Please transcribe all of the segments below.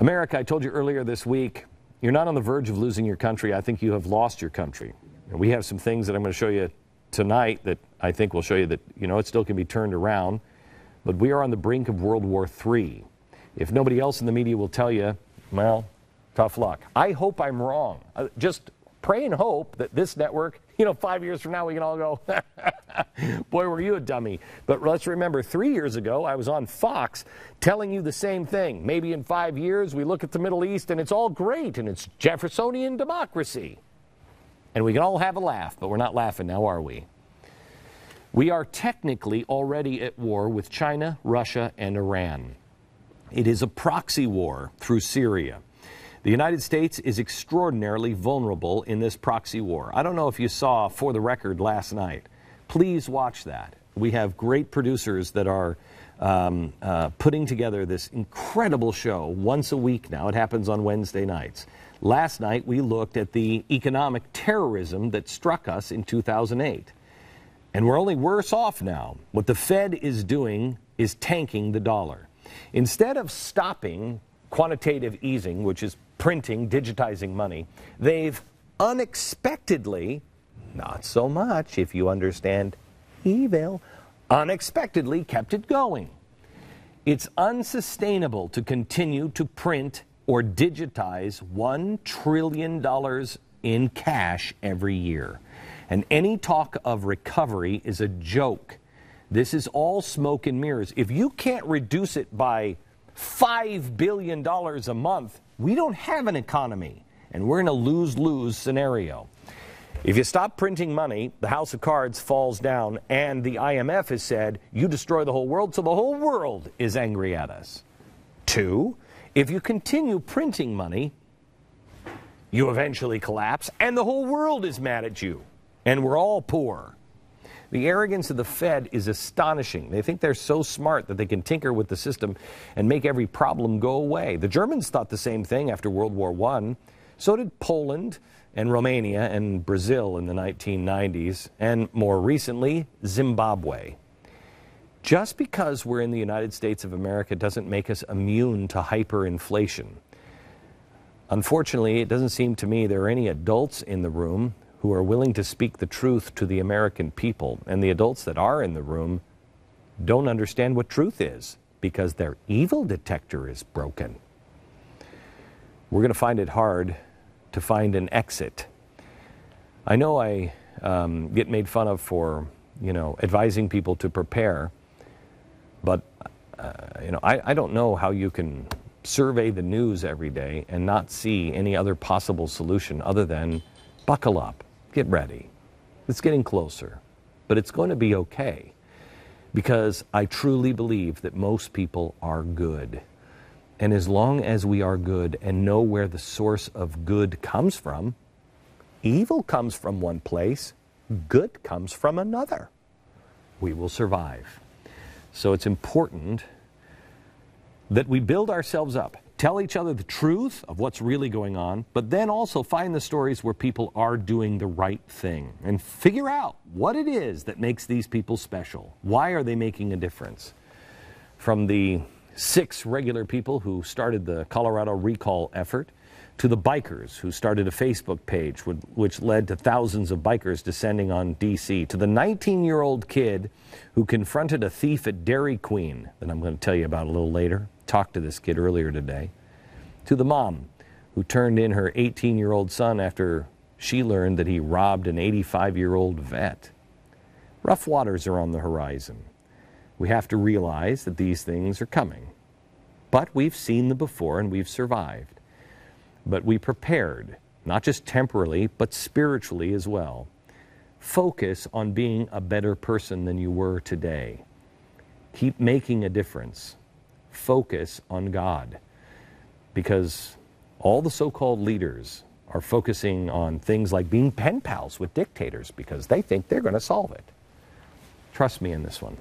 America, I told you earlier this week, you're not on the verge of losing your country. I think you have lost your country. And we have some things that I'm going to show you tonight that I think will show you that, you know, it still can be turned around. But we are on the brink of World War III. If nobody else in the media will tell you, well, tough luck. I hope I'm wrong. Uh, just pray and hope that this network, you know, five years from now, we can all go, boy, were you a dummy. But let's remember, three years ago, I was on Fox telling you the same thing. Maybe in five years, we look at the Middle East and it's all great and it's Jeffersonian democracy. And we can all have a laugh, but we're not laughing now, are we? We are technically already at war with China, Russia, and Iran. It is a proxy war through Syria. The United States is extraordinarily vulnerable in this proxy war. I don't know if you saw For the Record last night. Please watch that. We have great producers that are um, uh, putting together this incredible show once a week now. It happens on Wednesday nights. Last night, we looked at the economic terrorism that struck us in 2008. And we're only worse off now. What the Fed is doing is tanking the dollar. Instead of stopping quantitative easing, which is printing, digitizing money, they've unexpectedly, not so much if you understand evil, unexpectedly kept it going. It's unsustainable to continue to print or digitize $1 trillion in cash every year. And any talk of recovery is a joke. This is all smoke and mirrors. If you can't reduce it by $5 billion a month, we don't have an economy. And we're in a lose lose scenario. If you stop printing money, the house of cards falls down, and the IMF has said, you destroy the whole world, so the whole world is angry at us. Two, if you continue printing money, you eventually collapse, and the whole world is mad at you, and we're all poor. The arrogance of the Fed is astonishing. They think they're so smart that they can tinker with the system and make every problem go away. The Germans thought the same thing after World War I. So did Poland and Romania and Brazil in the 1990s, and more recently, Zimbabwe. Just because we're in the United States of America doesn't make us immune to hyperinflation. Unfortunately, it doesn't seem to me there are any adults in the room who are willing to speak the truth to the American people. And the adults that are in the room don't understand what truth is because their evil detector is broken. We're going to find it hard to find an exit. I know I um, get made fun of for, you know, advising people to prepare, but, uh, you know, I, I don't know how you can survey the news every day and not see any other possible solution other than buckle up get ready. It's getting closer, but it's going to be okay because I truly believe that most people are good. And as long as we are good and know where the source of good comes from, evil comes from one place, good comes from another. We will survive. So it's important that we build ourselves up tell each other the truth of what's really going on, but then also find the stories where people are doing the right thing and figure out what it is that makes these people special. Why are they making a difference? From the six regular people who started the Colorado recall effort to the bikers who started a Facebook page which led to thousands of bikers descending on DC, to the 19 year old kid who confronted a thief at Dairy Queen that I'm going to tell you about a little later talked to this kid earlier today, to the mom who turned in her 18 year old son after she learned that he robbed an 85 year old vet. Rough waters are on the horizon. We have to realize that these things are coming. But we've seen them before and we've survived. But we prepared, not just temporally, but spiritually as well. Focus on being a better person than you were today. Keep making a difference focus on God. Because all the so called leaders are focusing on things like being pen pals with dictators because they think they're going to solve it. Trust me in this one.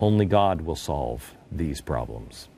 Only God will solve these problems.